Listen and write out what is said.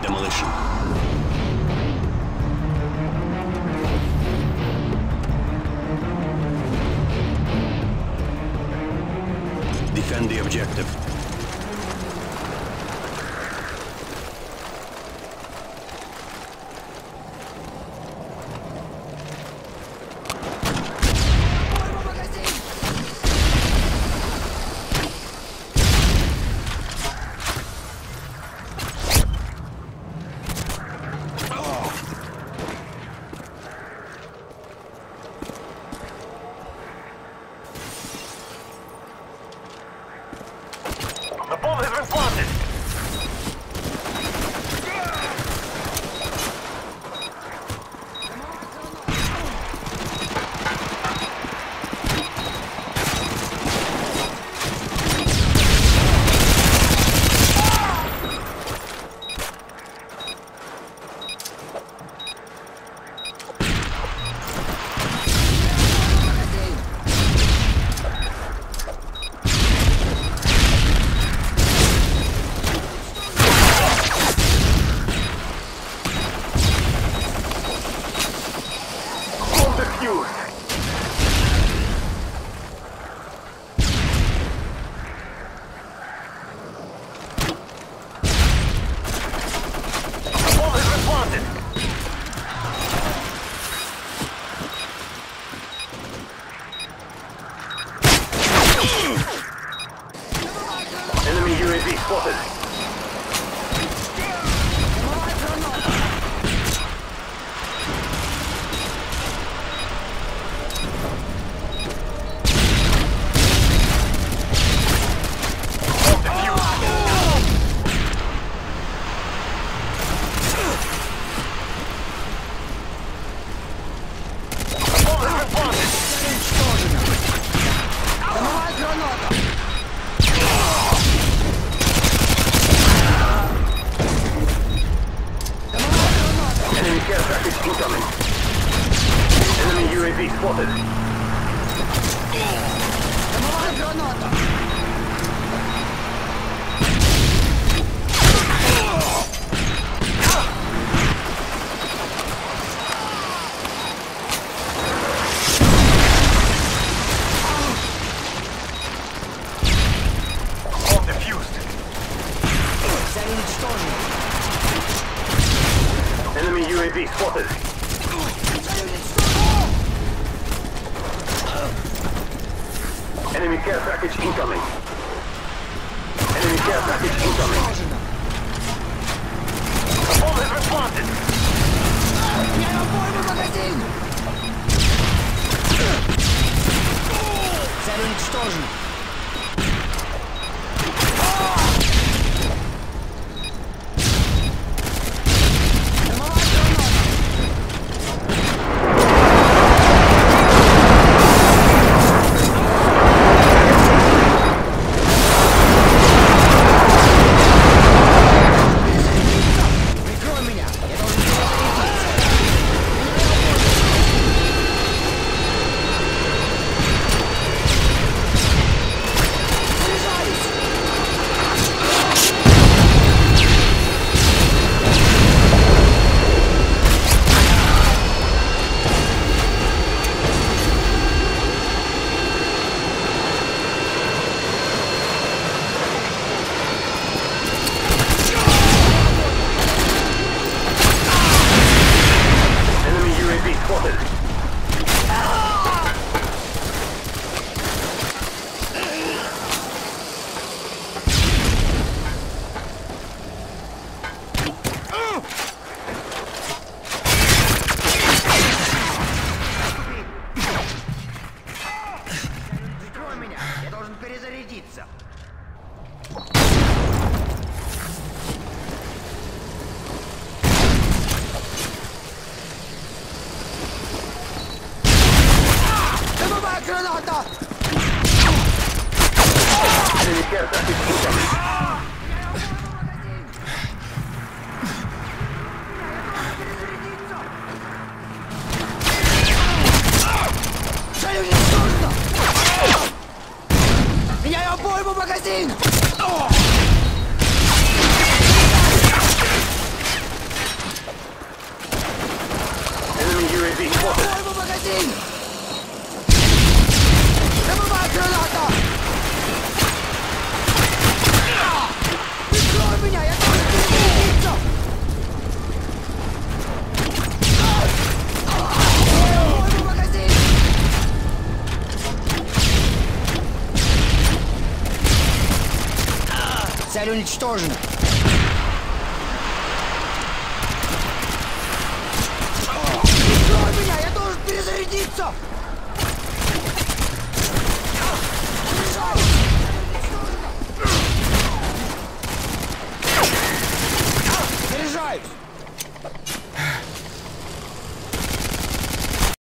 Demolition. Defend the objective. The bomb has been planted. Planted. Enemy UAV spotted. Enemy care package incoming. Enemy UAV spotted. UAV spotted. Enemy care package incoming. Enemy care package incoming. The bomb has been planted. Цель уничтожена. Магазин! Тварь уничтожена. Стой меня! Я должен перезарядиться!